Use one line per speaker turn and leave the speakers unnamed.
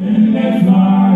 In the fire.